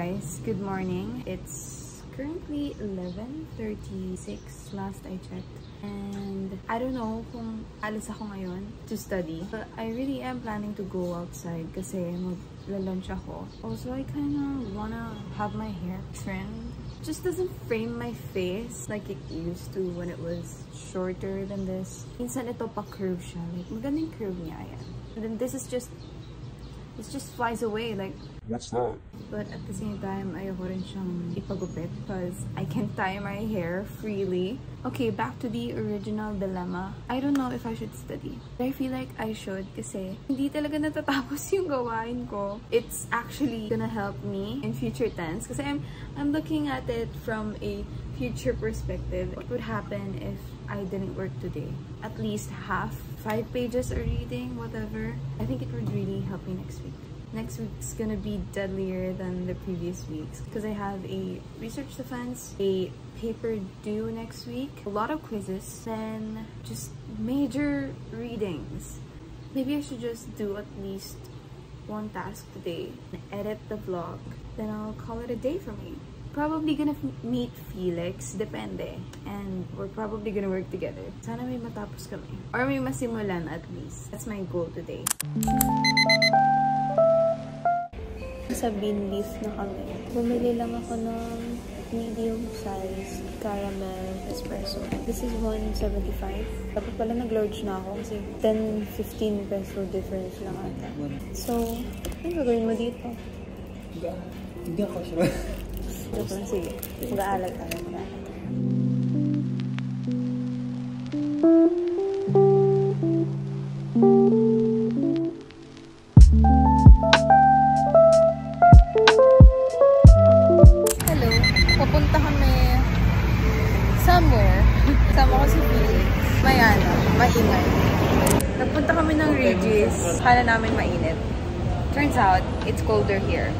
Good morning. It's currently 11.36 last I checked. And I don't know kung alis ako ngayon to study. But I really am planning to go outside kasi mag-lunch ako. Also, I kinda wanna have my hair trimmed. Just doesn't frame my face like it used to when it was shorter than this. Minsan ito pa curve siya. Like, magandang curve niya yan. And then this is just it just flies away like What's that? but at the same time ayoko rin siyang ipagupit because I can tie my hair freely. Okay back to the original dilemma. I don't know if I should study but I feel like I should kasi hindi talaga natatapos yung gawain ko. It's actually gonna help me in future tense kasi I'm, I'm looking at it from a future perspective. What would happen if I didn't work today at least half five pages of reading, whatever. I think it would really help me next week. Next week's gonna be deadlier than the previous weeks because I have a research defense, a paper due next week, a lot of quizzes, then just major readings. Maybe I should just do at least one task today, edit the vlog, then I'll call it a day for me probably gonna meet Felix, depende. And we're probably gonna work together. Sana may matapos kami. Or may masimulan at least. That's my goal today. Sa bean leaf na kami. Bumili lang ako ng medium size caramel espresso. This is 175. Dapat pala nag-large na ako kasi 10-15 peso difference lang ata. So, ano gagawin mo dito? Hindi, hindi ako sure. Lang, sige. Mag-aalag tayo, mag-aalag. Hello. Papunta kami somewhere. Kasama ko si Felix. May ano, maingay. Nagpunta kami ng Regis. Kala namin mainit. Turns out, it's colder here.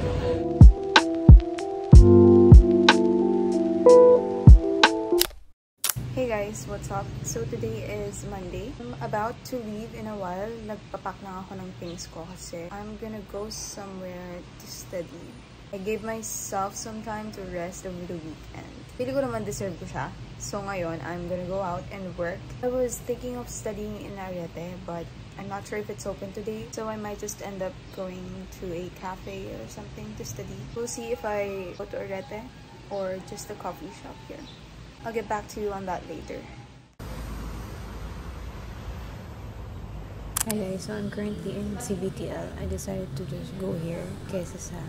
Hey guys, what's up? So today is Monday. I'm about to leave in a while. Nagpapak na ako ng things ko kasi I'm gonna go somewhere to study. I gave myself some time to rest over the weekend. Pili ko naman deserve ko siya. So ngayon, I'm gonna go out and work. I was thinking of studying in Ariete, but I'm not sure if it's open today. So I might just end up going to a cafe or something to study. We'll see if I go to Ariete or just a coffee shop here. I'll get back to you on that later. Hi guys, so I'm currently in CBTL. I decided to just go here kesa sa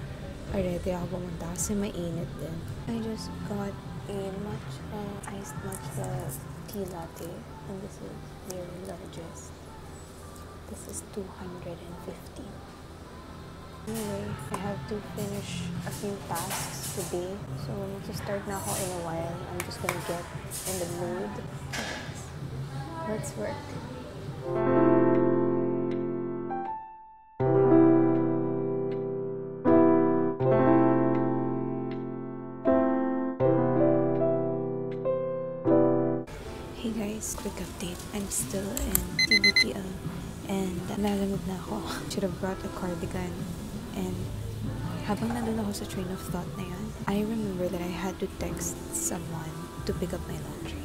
Arete ako pumunta kasi mainit din. I just got a matcha, uh, iced matcha uh, tea latte and this is their largest. This is 250. Anyway, I have to finish a few tasks today. So, we'll need to start na ako in a while. I'm just gonna get in the mood. Let's work. Hey guys, quick update. I'm still in TBTL and lalamig na ako. Should have brought a cardigan. And habang nandun ako sa train of thought na yun, I remember that I had to text someone to pick up my laundry.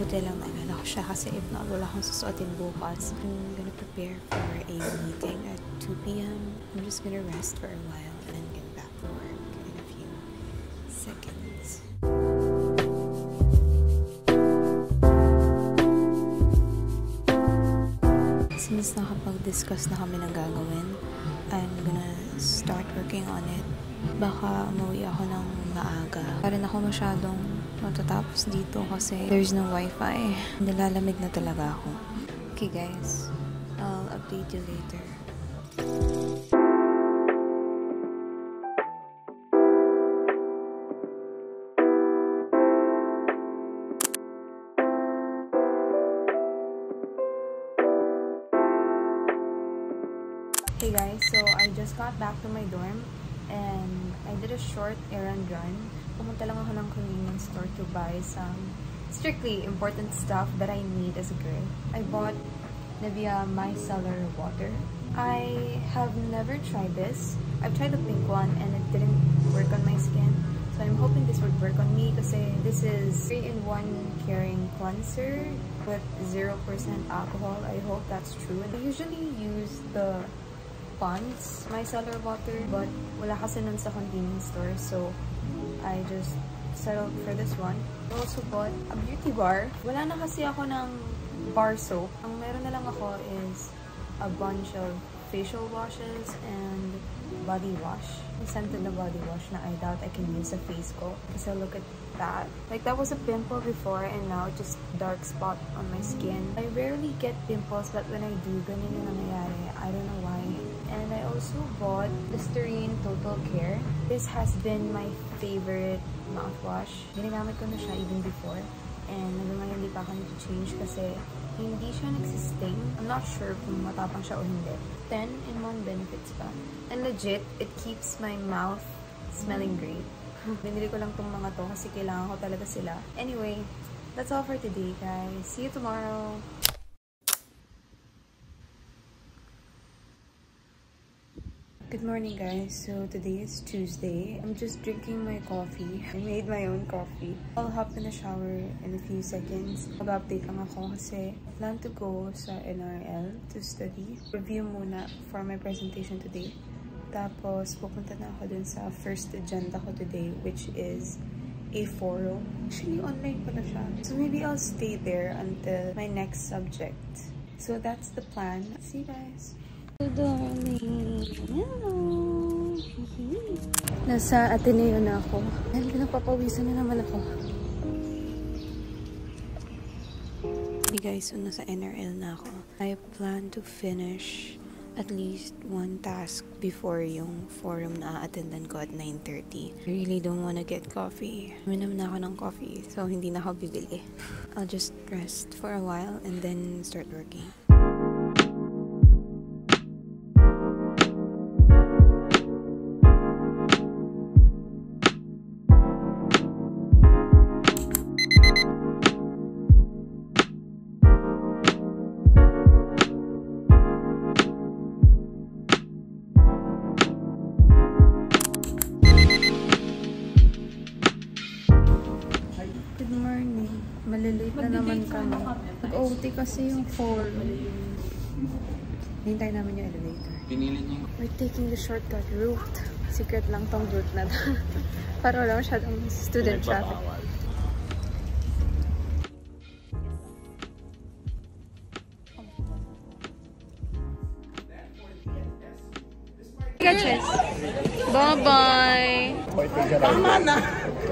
Buti lang naalala ko siya kasi if not, wala akong susuotin bukas. I'm gonna prepare for a meeting at 2 p.m. I'm just gonna rest for a while and get back to work in a few seconds. Since nakapag-discuss na kami ng gagawin, I'm gonna start working on it. Baka umuwi ako ng maaga. Para na ako masyadong matatapos dito kasi there's no wifi. Nalalamig na talaga ako. Okay guys, I'll update you later. Hey guys, so I just got back to my dorm and I did a short errand run. Pumunta lang ako ng convenience store to buy some strictly important stuff that I need as a girl. I bought Nivea Micellar Water. I have never tried this. I've tried the pink one and it didn't work on my skin. So I'm hoping this would work on me because this is 3-in-1 caring cleanser with 0% alcohol. I hope that's true. And I usually use the Pond's micellar water but wala kasi nun sa convenience store so I just settled for this one. I also bought a beauty bar. Wala na kasi ako ng bar soap. Ang meron na lang ako is a bunch of facial washes and body wash. I scented the body wash na I doubt I can use a face ko. Kasi look at that. Like that was a pimple before and now just dark spot on my skin. I rarely get pimples but when I do, ganun yung nangyayari. I don't know why. And I also bought Listerine Total Care. This has been my favorite mouthwash. Ginagamit ko na siya even before. And ngayon hindi pa ako nag-change kasi hindi siya nagsisting. I'm not sure kung matapang siya o hindi. 10 in 1 benefits pa. And legit, it keeps my mouth smelling great. Binili ko lang tong mga to kasi kailangan ko talaga sila. Anyway, that's all for today, guys. See you tomorrow! Good morning guys. So today is Tuesday. I'm just drinking my coffee. I made my own coffee. I'll hop in the shower in a few seconds. Mag-update lang ako kasi plan to go sa NRL to study. Review muna for my presentation today. Tapos pupunta na ako dun sa first agenda ko today which is a forum. Actually, online pala siya. So maybe I'll stay there until my next subject. So that's the plan. See you guys! Darling. Hello. Nasa Ateneo na ako. Dahil pinagpapawisan na naman ako. Hey guys, so nasa NRL na ako. I plan to finish at least one task before yung forum na attendan ko at 9.30. I really don't wanna get coffee. Minam na ako ng coffee, so hindi na ako bibili. I'll just rest for a while and then start working. Na naman kami. Nag-OT kasi yung forum. Hintay namin yung elevator. We're taking the shortcut route. Secret lang tong route na to. Para wala masyadong student traffic. Bye-bye. Tama na!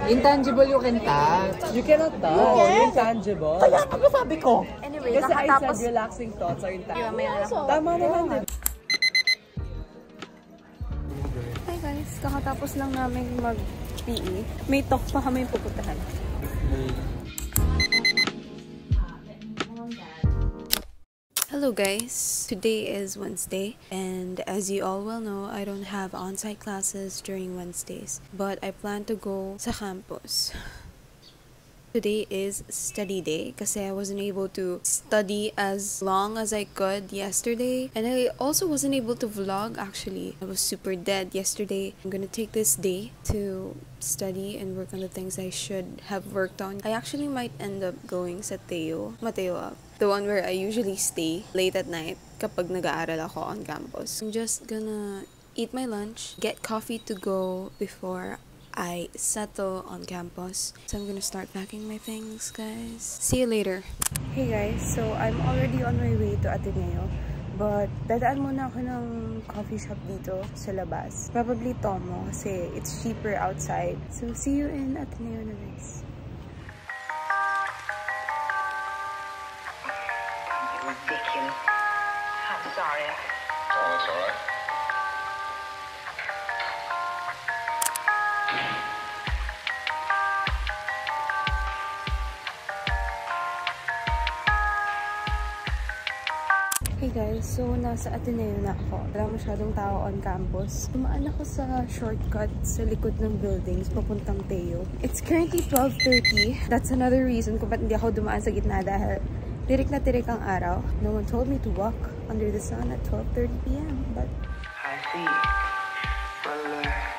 Intangible you can touch. You cannot touch. No, intangible. Kaya ano sabi ko? Anyway, Kasi I nakatapos. said relaxing thoughts are intangible. Mamaya na lang. Tama naman din. Hi guys, kakatapos lang namin mag-PE. May talk pa kami pupuntahan. Hello guys, today is Wednesday and as you all well know, I don't have on-site classes during Wednesdays but I plan to go sa campus. Today is study day kasi I wasn't able to study as long as I could yesterday. And I also wasn't able to vlog actually. I was super dead yesterday. I'm gonna take this day to study and work on the things I should have worked on. I actually might end up going sa Teo, Mateo Up. The one where I usually stay late at night kapag nag-aaral ako on campus. I'm just gonna eat my lunch, get coffee to go before I settle on campus. So I'm gonna start packing my things, guys. See you later. Hey guys, so I'm already on my way to Ateneo. But dadaan muna ako ng coffee shop dito sa labas. Probably Tomo kasi it's cheaper outside. So see you in Ateneo na guys. Ridiculous. I'm sorry. Oh, that's all right. Hey guys, so nasa Ateneo na ako. Wala masyadong tao on campus. Tumaan ako sa shortcut sa likod ng buildings papuntang Teo. It's currently 12.30. That's another reason kung ba't hindi ako dumaan sa gitna dahil Tirik na tirik ang araw. No one told me to walk under the sun at 12.30 p.m. But I see. Well, uh,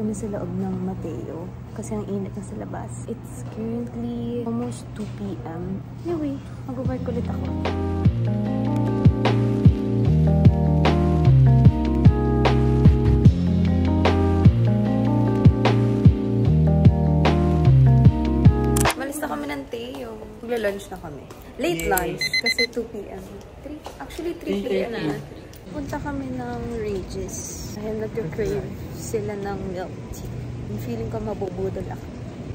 kami sa loob ng Mateo kasi ang init na sa labas. It's currently almost 2 p.m. Anyway, mag-work ulit ako. Malis na kami ng Teo. Magla-lunch na kami. Late lunch kasi 2 p.m. 3, actually 3 p.m. na. Punta kami ng Regis. Dahil nag-crave sila ng milk tea. Feeling ko mabubudol ako.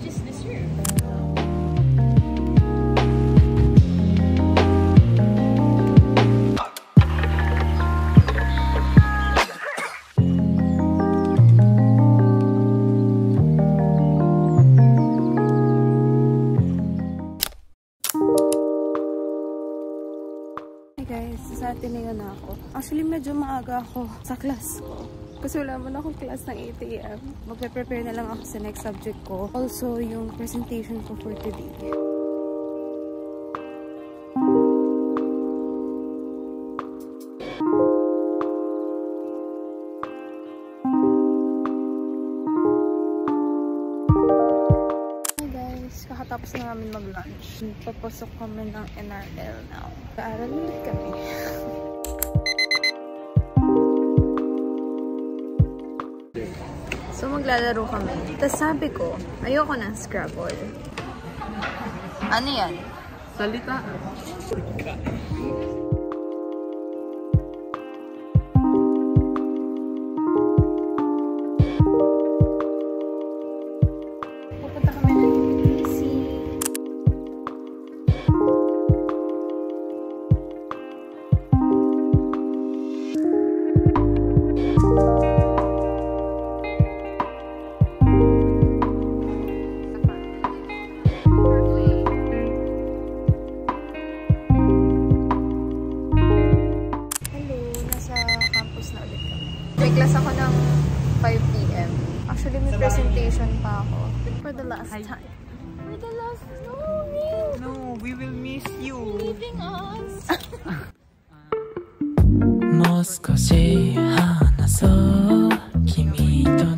Just this year. Ateneo na ako. Actually, medyo maaga ako sa class ko. Kasi wala mo na akong class ng 8 a.m. Magpe-prepare na lang ako sa next subject ko. Also, yung presentation ko for today. Mag-lunch. Papasok kami ng NRL now. Paaral ulit kami. So maglalaro kami. Tapos sabi ko, ayoko ng Scrabble. Ano yan? Salita. May class ako ng 5 p.m. Actually, may presentation pa ako. For the last time. For the last time. No, we will miss you. Leaving us. もう少し話そう